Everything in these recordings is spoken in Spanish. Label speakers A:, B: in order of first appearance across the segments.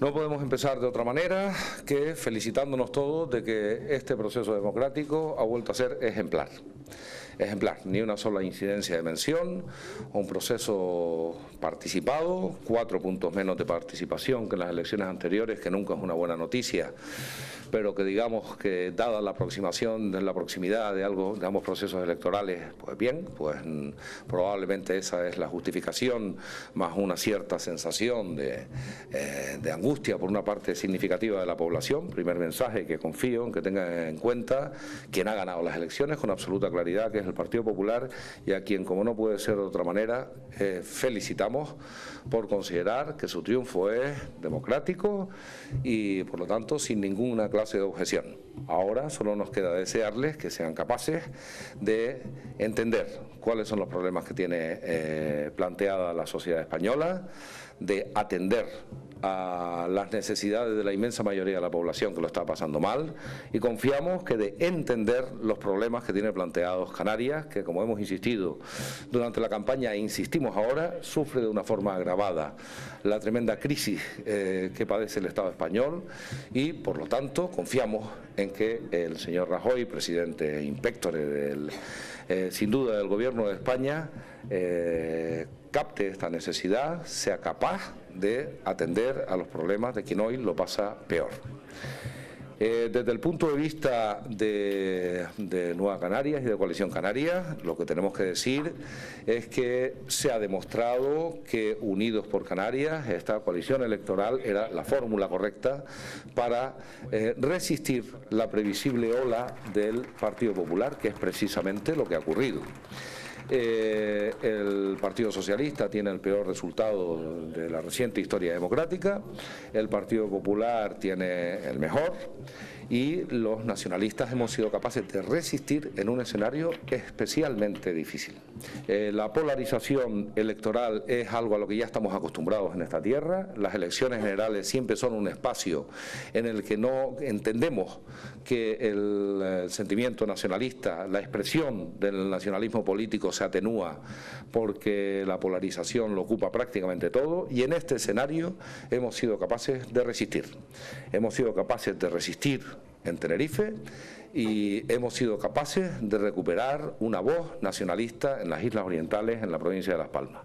A: No podemos empezar de otra manera que felicitándonos todos de que este proceso democrático ha vuelto a ser ejemplar. Ejemplar, ni una sola incidencia de mención, un proceso participado, cuatro puntos menos de participación que en las elecciones anteriores, que nunca es una buena noticia, pero que digamos que dada la aproximación, la proximidad de algo, de ambos procesos electorales, pues bien, pues mm, probablemente esa es la justificación, más una cierta sensación de, eh, de angustia por una parte significativa de la población. Primer mensaje que confío en que tengan en cuenta quien ha ganado las elecciones con absoluta claridad, que es el Partido Popular, y a quien, como no puede ser de otra manera, eh, felicitamos por considerar que su triunfo es democrático y, por lo tanto, sin ninguna clase de objeción. Ahora solo nos queda desearles que sean capaces de entender cuáles son los problemas que tiene eh, planteada la sociedad española, de atender a las necesidades de la inmensa mayoría de la población que lo está pasando mal y confiamos que de entender los problemas que tiene planteados Canarias, que como hemos insistido durante la campaña e insistimos ahora, sufre de una forma agravada la tremenda crisis eh, que padece el Estado español y por lo tanto confiamos en que el señor Rajoy, presidente inspectore del, eh, sin duda del Gobierno de España, eh, capte esta necesidad, sea capaz de atender a los problemas de quien hoy lo pasa peor. Eh, desde el punto de vista de, Nueva Canarias y de Coalición Canaria, lo que tenemos que decir es que se ha demostrado que Unidos por Canarias, esta coalición electoral, era la fórmula correcta para eh, resistir la previsible ola del Partido Popular, que es precisamente lo que ha ocurrido. Eh, el Partido Socialista tiene el peor resultado de la reciente historia democrática, el Partido Popular tiene el mejor y los nacionalistas hemos sido capaces de resistir en un escenario especialmente difícil. Eh, la polarización electoral es algo a lo que ya estamos acostumbrados en esta tierra. Las elecciones generales siempre son un espacio en el que no entendemos que el, eh, sentimiento nacionalista, la expresión del nacionalismo político se atenúa porque la polarización lo ocupa prácticamente todo y en este escenario hemos sido capaces de resistir. Hemos sido capaces de resistir en Tenerife y hemos sido capaces de recuperar una voz nacionalista en las Islas Orientales, en la provincia de Las Palmas.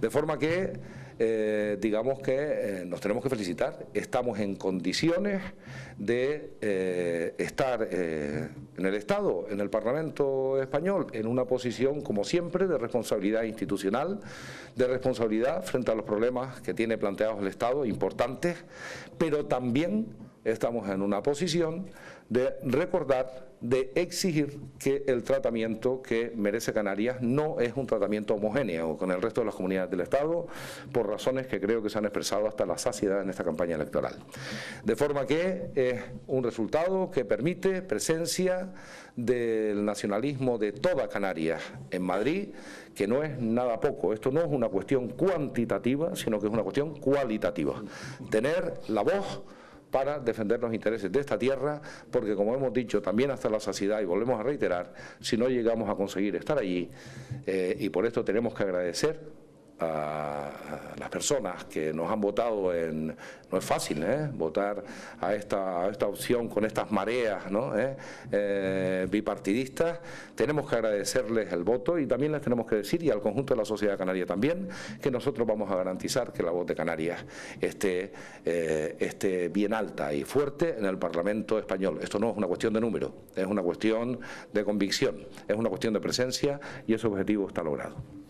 A: De forma que, eh, digamos que eh, nos tenemos que felicitar, estamos en condiciones de eh, estar en el Estado, en el Parlamento español, en una posición, como siempre, de responsabilidad institucional, de responsabilidad frente a los problemas que tiene planteados el Estado, importantes, pero también estamos en una posición de recordar, de exigir que el tratamiento que merece Canarias no es un tratamiento homogéneo con el resto de las comunidades del Estado, por razones que creo que se han expresado hasta la saciedad en esta campaña electoral. De forma que es un resultado que permite presencia del nacionalismo de toda Canarias en Madrid, que no es nada poco. Esto no es una cuestión cuantitativa, sino que es una cuestión cualitativa. Tener la voz para defender los intereses de esta tierra, porque como hemos dicho también hasta la saciedad y volvemos a reiterar, si no llegamos a conseguir estar allí, eh, y por esto tenemos que agradecer a, las personas que nos han votado en... No es fácil ¿eh? votar a esta, esta opción con estas mareas. ¿Eh? Eh, bipartidistas. Tenemos que agradecerles el voto y también les tenemos que decir, y al conjunto de la sociedad canaria también, que nosotros vamos a garantizar que la voz de Canarias esté, esté bien alta y fuerte en el Parlamento español. Esto no es una cuestión de número, es una cuestión de convicción, es una cuestión de presencia y ese objetivo está logrado.